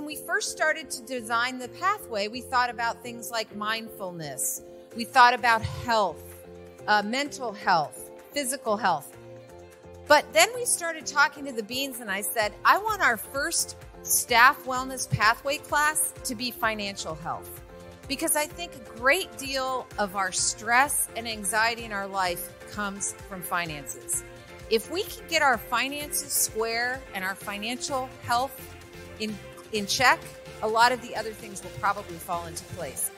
when we first started to design the pathway, we thought about things like mindfulness, we thought about health, uh, mental health, physical health. But then we started talking to the Beans, and I said, I want our first staff wellness pathway class to be financial health because I think a great deal of our stress and anxiety in our life comes from finances. If we can get our finances square and our financial health in, in check, a lot of the other things will probably fall into place.